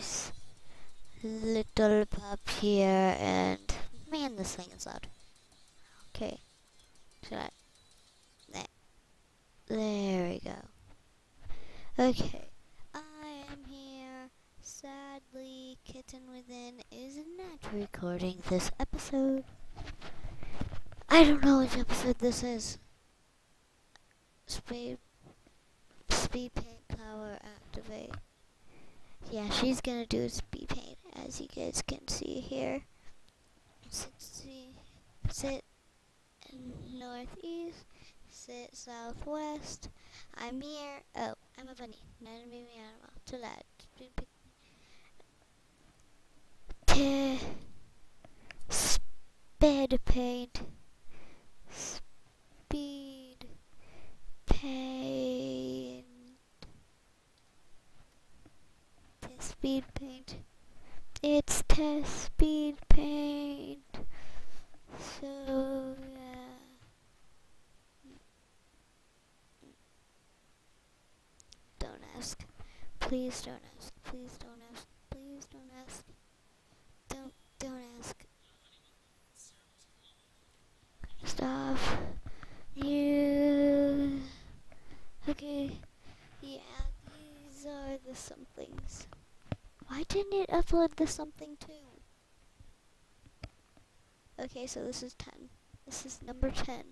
nice little pup here, and man, this thing is loud. Okay, should I? There, there we go. Okay, I am here. Sadly, Kitten Within is not recording this episode. I don't know which episode this is. Speed, speed paint power activate. Yeah, she's gonna do speed paint, as you guys can see here. Sit, see, sit northeast, sit southwest. I'm here. Oh, I'm a bunny, not a baby animal. Too loud. T speed paint. Speed paint. Test speed paint. It's test speed paint. So yeah. Don't ask. Please don't ask. Please don't ask. Please don't ask. Don't don't ask. Stop. You. Okay. Yeah, these are the somethings. Didn't it upload the something too? Okay, so this is 10. This is number 10.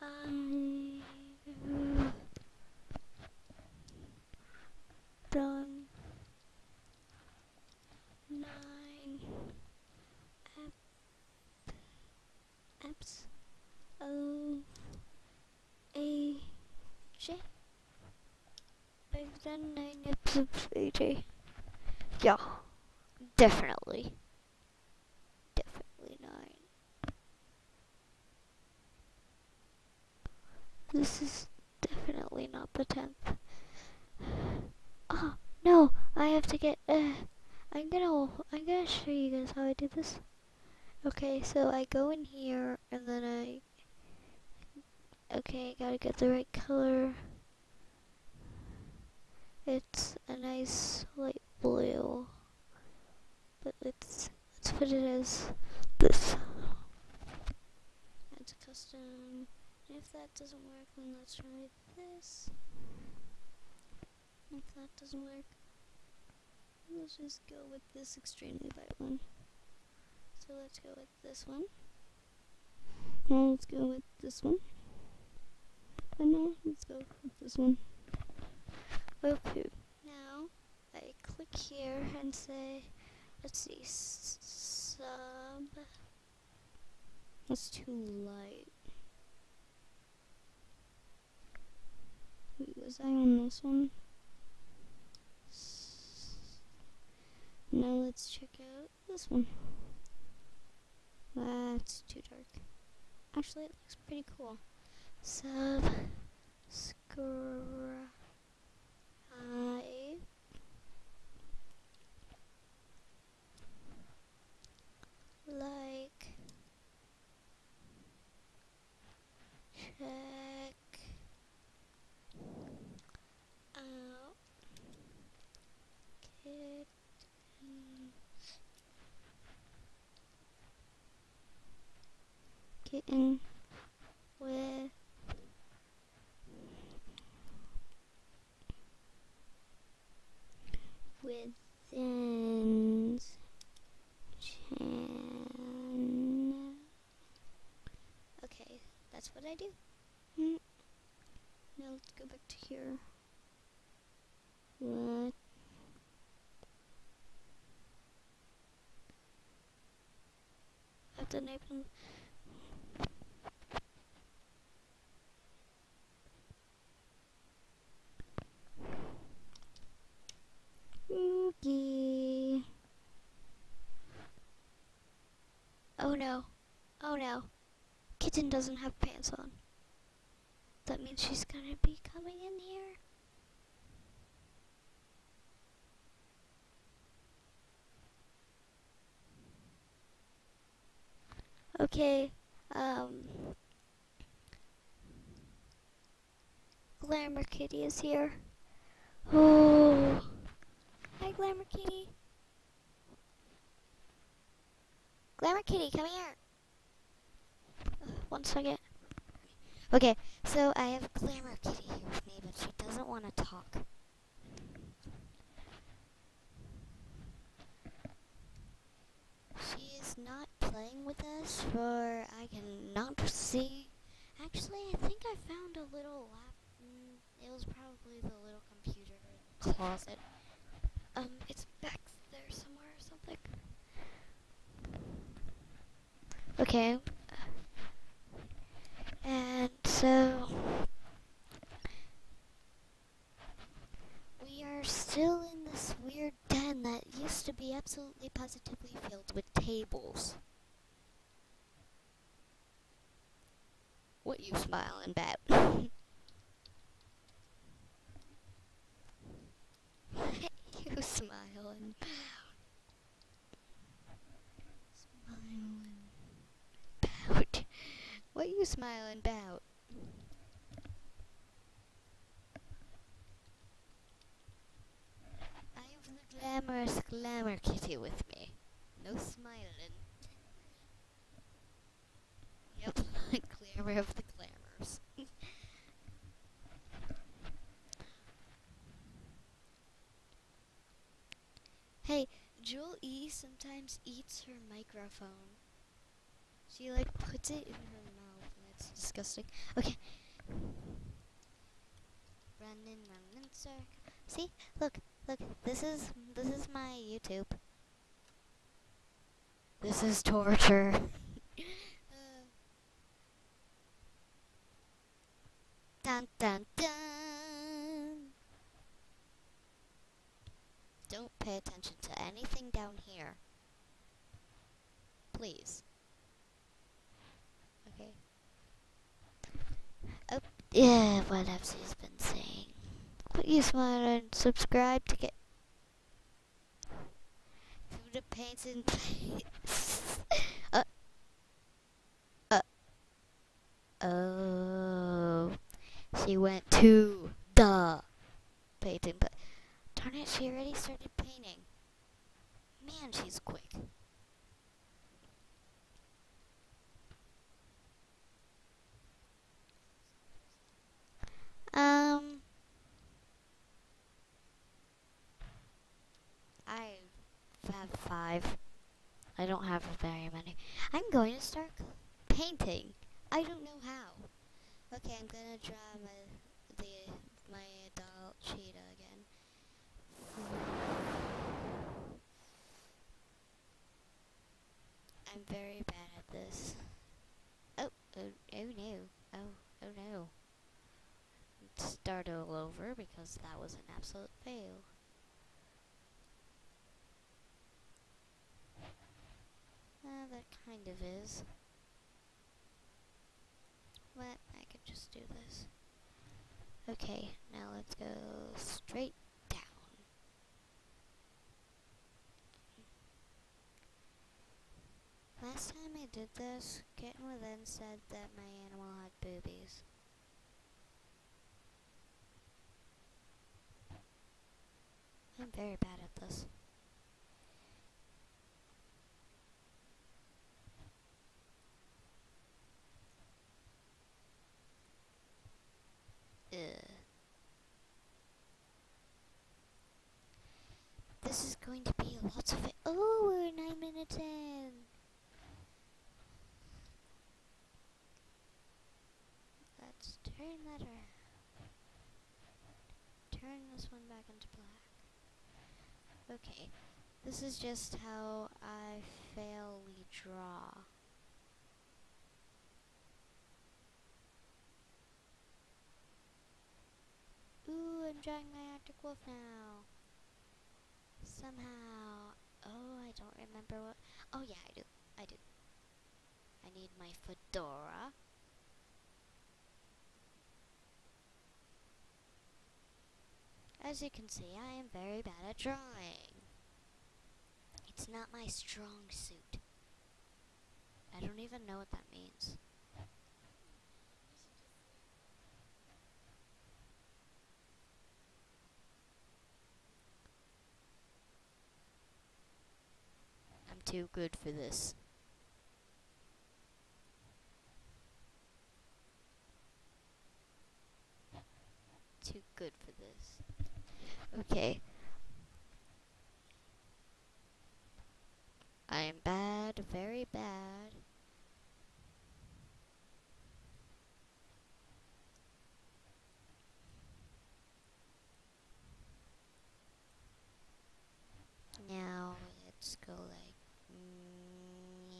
I done nine app apps of a J. Done nine of AJ. Yeah, definitely. Definitely nine. This is definitely not the tenth. Oh no! I have to get. Uh, I'm gonna. I'm gonna show you guys how I do this. Okay, so I go in here and then I. Okay, gotta get the right color. It's a nice light blue. But let's let's put it as this. It's a custom. If that doesn't work, then let's try this. If that doesn't work, let's just go with this extremely bright one. So let's go with this one. Now let's go with this one. And now let's go with this one. Now I click here and say, let's see, sub. That's too light. Wait, was I on this one? Now let's check out this one. That's too dark. Actually, it looks pretty cool. Sub scroll. I like check out kitten kitten with within channel. Okay, that's what I do. Mm. Now let's go back to here. What? I have to open. Oh no. Oh no. Kitten doesn't have pants on. That means she's gonna be coming in here. Okay, um, Glamour Kitty is here. Oh. Hi, Glamour Kitty. Glamour Kitty, come here. One second. Okay, so I have Glamour Kitty here with me, but she doesn't want to talk. She is not playing with us, for I cannot see. Actually, I think I found a little lap. Mm, it was probably the little computer closet. Um, it's back there somewhere or something. Okay. And so we are still in this weird den that used to be absolutely positively filled with tables. What you smiling about? you smiling about. What you smiling about? I have the glamorous glamour kitty with me. No smiling. Yep, glamour of the glamours. hey, Jewel E sometimes eats her microphone. She like puts it in her mouth disgusting. Okay. Running, circle. See? Look, look. This is this is my YouTube. This is torture. Uh. Dun dun dun. Don't pay attention to anything down here. Please. Okay. Oh, yeah, what FC's been saying. What your smile and subscribe to get through the paints and plates. uh, uh, oh, she went to the painting, but darn it, she already started painting. Man, she's quick. Um, I have five. I don't have very many. I'm going to start painting. I don't know how. Okay, I'm gonna draw my the my adult cheetah again. I'm very bad at this. Oh, oh, oh no. Oh, oh no start all over because that was an absolute fail. Uh, that kind of is. But I could just do this. Okay, now let's go straight down. Last time I did this, Kitten Within said that my animal had boobies. I'm very bad at this. This is going to be lots of it. Oh, we're nine minutes in. Let's turn that around. Turn this one back into black. Okay, this is just how I fairly draw. Ooh, I'm drawing my Arctic Wolf now. Somehow. Oh, I don't remember what. Oh, yeah, I do. I do. I need my fedora. As you can see, I am very bad at drawing. It's not my strong suit. I don't even know what that means. I'm too good for this. Too good for this. Okay. I am bad, very bad. Now let's go like mm,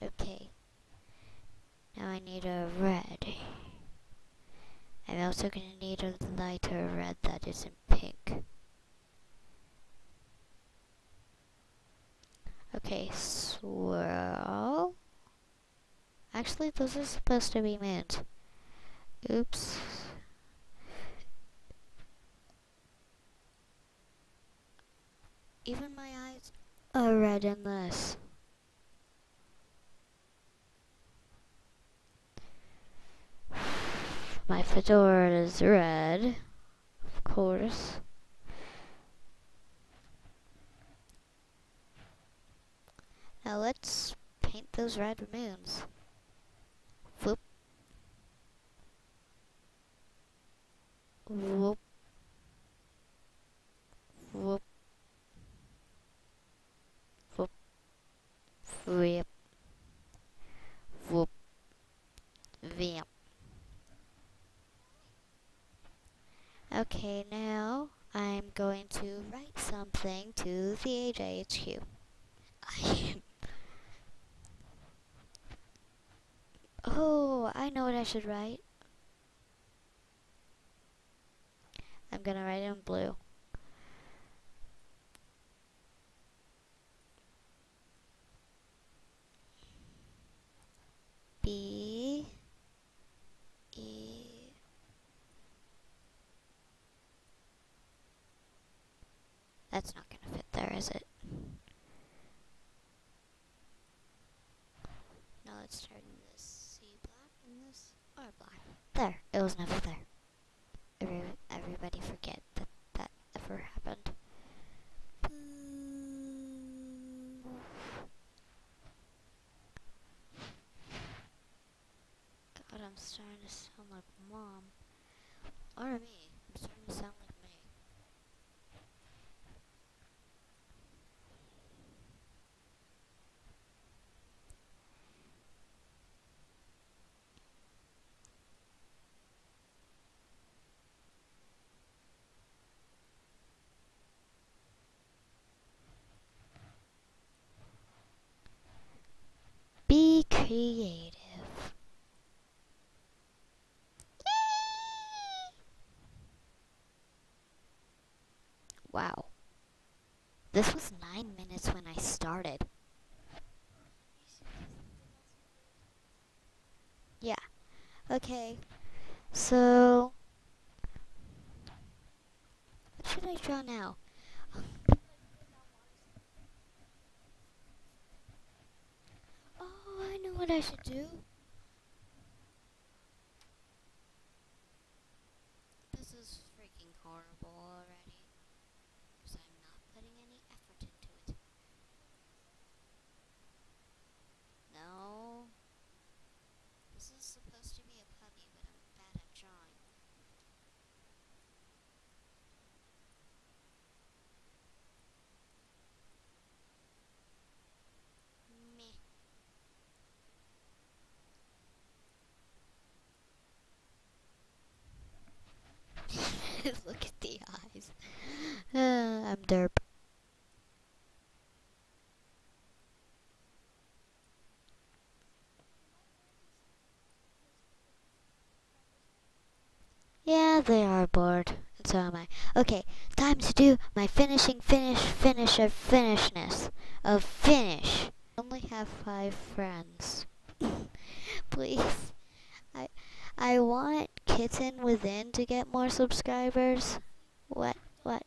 yeah. Okay. Now I need a red. I'm also gonna need a lighter red that isn't pink. Okay, swirl. Actually, those are supposed to be moons. Oops. Even my eyes are red in this. My fedora is red, of course. Now let's paint those red moons. Whoop. Whoop. Whoop. Whip. Whoop. Vamp. Okay, now I'm going to write something to the AJHQ. I Oh, I know what I should write. I'm gonna write it in blue. B E That's not gonna fit there, is it? Now let's turn this C black and this R black. There, it was never there. Every, everybody forget that that ever happened. God, I'm starting to sound like mom. Or me. I'm starting to sound like me. Be creative. Wow. This was nine minutes when I started. Yeah. Okay. So. What should I draw now? Oh, I know what I should do. This is freaking horrible already. Because I'm not putting any effort into it. No. This is supposed to be a puppy, but I'm bad at drawing. Meh. Look at the eyes. Uh, I'm derp. Yeah, they are bored. And so am I. Okay, time to do my finishing finish finish of finishness. Of finish. I only have five friends. Please. I I want Kitten Within to get more subscribers. What? What?